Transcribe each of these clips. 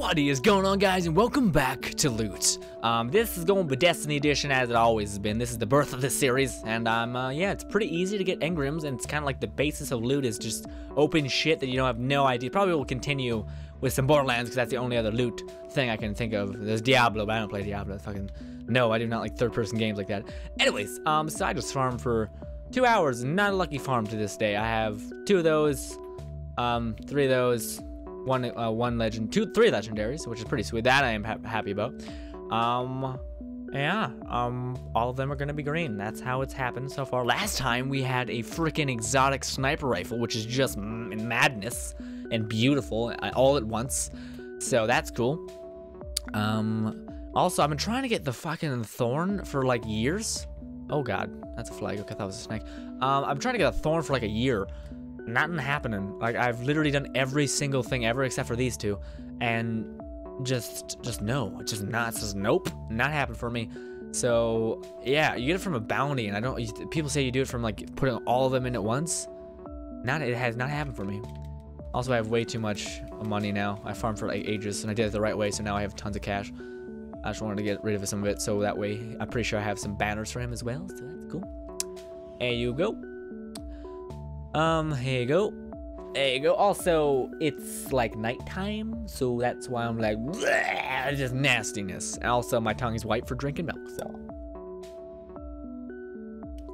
What is going on guys and welcome back to Loot. Um, this is going to be Destiny Edition as it always has been. This is the birth of the series and um, uh, yeah, it's pretty easy to get engrams and it's kind of like the basis of Loot is just open shit that you don't have no idea. Probably will continue with some Borderlands because that's the only other Loot thing I can think of. There's Diablo, but I don't play Diablo. Fucking no, I do not like third person games like that. Anyways, um, so I just farmed for two hours. Not a lucky farm to this day. I have two of those, um, three of those, one uh, one legend, two three legendaries, which is pretty sweet. That I am ha happy about. Um, yeah, um, all of them are gonna be green. That's how it's happened so far. Last time we had a freaking exotic sniper rifle, which is just madness and beautiful uh, all at once. So that's cool. Um, also, I've been trying to get the fucking thorn for like years. Oh god, that's a flag. Okay, that was a snake. Um, I'm trying to get a thorn for like a year nothing happening. Like I've literally done every single thing ever except for these two, and just just no, just not. Just nope, not happen for me. So yeah, you get it from a bounty, and I don't. People say you do it from like putting all of them in at once. Not it has not happened for me. Also, I have way too much money now. I farmed for like ages, and I did it the right way, so now I have tons of cash. I just wanted to get rid of some of it, so that way I'm pretty sure I have some banners for him as well. So that's cool. There you go. Um, here you go. There you go. Also, it's like nighttime, so that's why I'm like, just nastiness. Also, my tongue is white for drinking milk, so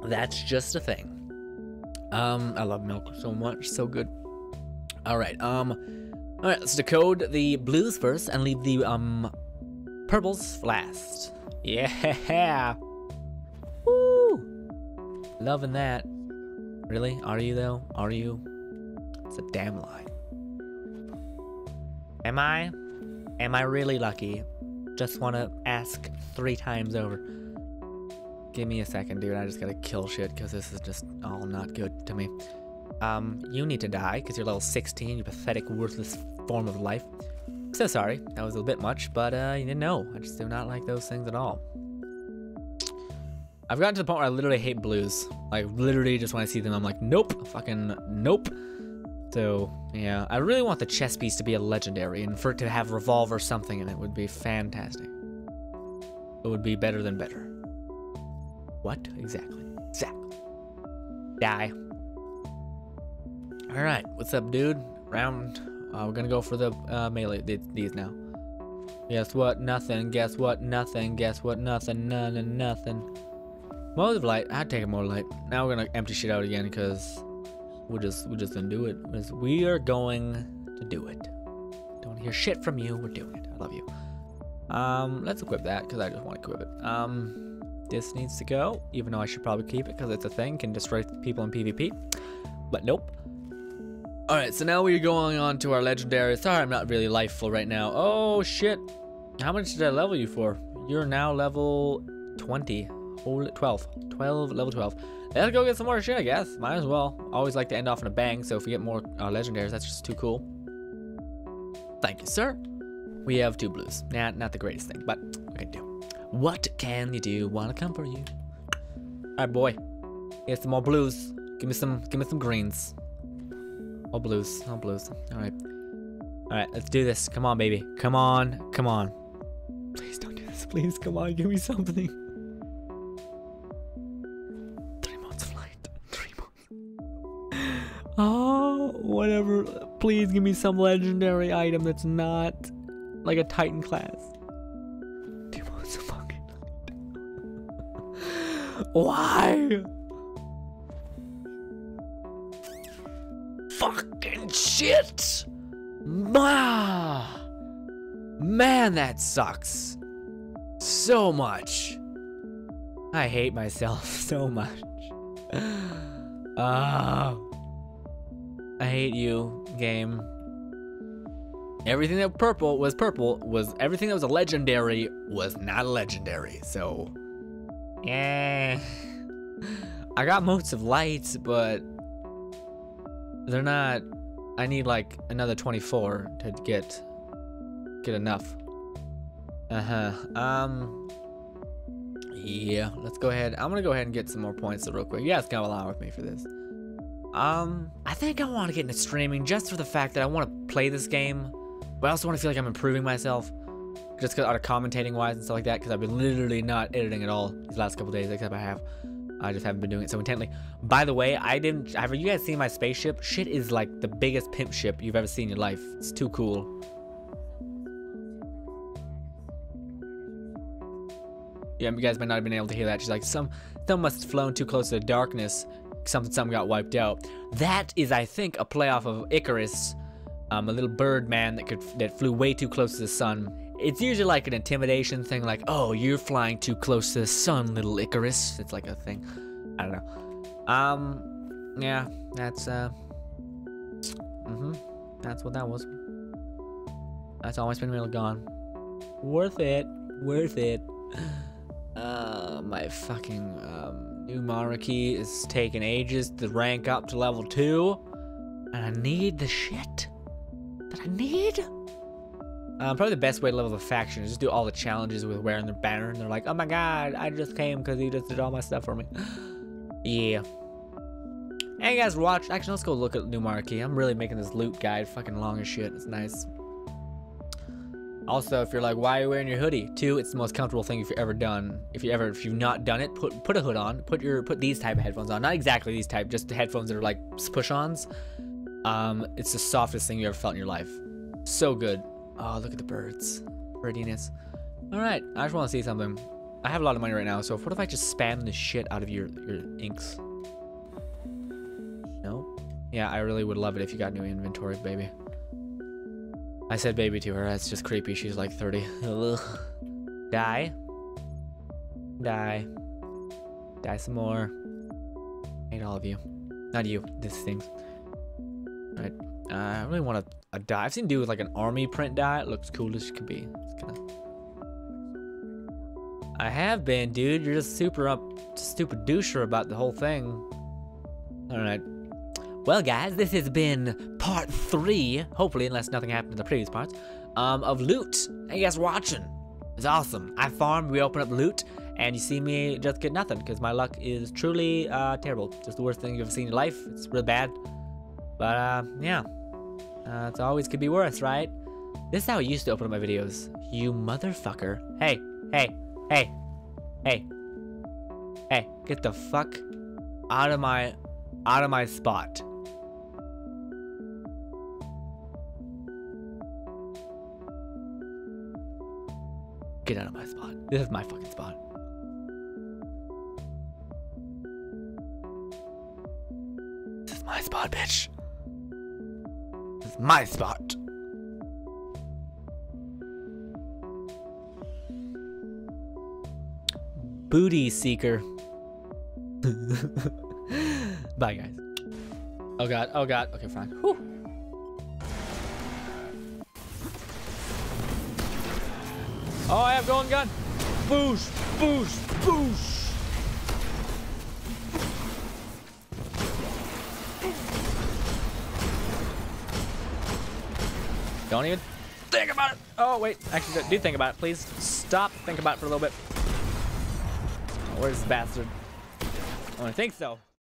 that's just a thing. Um, I love milk so much, so good. All right, um, all right, let's decode the blues first and leave the um purples last. Yeah, woo, loving that. Really? Are you though? Are you? It's a damn lie. Am I? Am I really lucky? Just want to ask three times over. Give me a second, dude. I just gotta kill shit because this is just all not good to me. Um, you need to die because you're level 16, you pathetic, worthless form of life. So sorry, that was a bit much, but uh, you didn't know. I just do not like those things at all. I've gotten to the point where I literally hate blues. Like, literally, just when I see them, I'm like, nope, fucking nope. So, yeah, I really want the chess piece to be a legendary, and for it to have revolve or something in it would be fantastic. It would be better than better. What? Exactly. Exactly. Die. Alright, what's up, dude? Round. Uh, we're gonna go for the uh, melee, these now. Guess what? Nothing. Guess what? Nothing. Guess what? Nothing. None and nothing. Mote of light. I'd take a light. Now we're gonna empty shit out again because we're just we're just gonna do it. We are going to do it. Don't hear shit from you. We're doing it. I love you. Um, let's equip that because I just want to equip it. Um, this needs to go, even though I should probably keep it because it's a thing can destroy people in PvP. But nope. All right, so now we're going on to our legendary. Sorry, I'm not really life full right now. Oh shit! How much did I level you for? You're now level 20. 12. 12, level 12. Let's go get some more shit, I guess. Might as well. Always like to end off in a bang, so if we get more uh, legendaries, that's just too cool. Thank you, sir. We have two blues. Nah, not the greatest thing, but we can do. What can you do? Wanna come for you? Alright, boy. Get some more blues. Give me some, give me some greens. All blues, all blues. Alright. Alright, let's do this. Come on, baby. Come on, come on. Please don't do this. Please, come on, give me something. Whatever. Please give me some legendary item that's not like a Titan class. Of fucking Why? Fucking shit! Man, that sucks. So much. I hate myself so much. Ah. uh. I hate you, game. Everything that purple was purple was everything that was a legendary was not a legendary. So, yeah. I got motes of lights, but they're not. I need like another 24 to get get enough. Uh huh. Um. Yeah. Let's go ahead. I'm gonna go ahead and get some more points real quick. You guys come along with me for this. Um, I think I want to get into streaming just for the fact that I want to play this game. But I also want to feel like I'm improving myself. Just cause, out of commentating wise and stuff like that, because I've been literally not editing at all these last couple days, except I have. I just haven't been doing it so intently. By the way, I didn't. Have you guys seen my spaceship? Shit is like the biggest pimp ship you've ever seen in your life. It's too cool. Yeah, you guys might not have been able to hear that. She's like, some, some must have flown too close to the darkness. Something, something got wiped out. That is, I think, a playoff of Icarus, um, a little bird man that could that flew way too close to the sun. It's usually like an intimidation thing, like, oh, you're flying too close to the sun, little Icarus. It's like a thing. I don't know. Um, yeah, that's uh, mm-hmm. That's what that was. That's always been real gone. Worth it. Worth it. Uh, my fucking um, new monarchy is taking ages to rank up to level 2. And I need the shit that I need. Um, probably the best way to level the faction is just do all the challenges with wearing their banner. And they're like, oh my god, I just came because you just did all my stuff for me. yeah. Hey guys, watch. Actually, let's go look at New Monarchy. I'm really making this loot guide fucking long as shit. It's nice. Also, if you're like, why are you wearing your hoodie? Two, it's the most comfortable thing you've ever done. If you ever, if you've not done it, put put a hood on. Put your put these type of headphones on. Not exactly these type, just headphones that are like push-ons. Um, it's the softest thing you ever felt in your life. So good. Oh, look at the birds. Birdiness. All right, I just want to see something. I have a lot of money right now, so what if I just spam the shit out of your your inks? No. Yeah, I really would love it if you got new inventory, baby. I said baby to her. That's just creepy. She's like 30. Ugh. Die. Die. Die some more. hate all of you. Not you. This thing. Right. Uh, I really want a, a die. I've seen do with like an army print die. It looks cool as could be. Kinda... I have been, dude. You're just super up, stupid doucher about the whole thing. All right. Well, guys, this has been part three, hopefully, unless nothing happened in the previous parts, um, of loot. Hey, you guys watching? It's awesome. I farm, we open up loot, and you see me just get nothing, because my luck is truly uh, terrible. Just the worst thing you've ever seen in your life. It's real bad. But, uh, yeah. Uh, it always could be worse, right? This is how I used to open up my videos. You motherfucker. Hey, hey, hey, hey, hey, get the fuck out of my, out of my spot. Get out of my spot. This is my fucking spot. This is my spot, bitch. This is my spot. Booty seeker. Bye, guys. Oh god, oh god. Okay, fine. Whew. Oh, I have golden gun. Boosh, boosh, boosh. Don't even think about it. Oh, wait. Actually, do think about it, please. Stop. Think about it for a little bit. Oh, where's this bastard? Oh, I don't think so.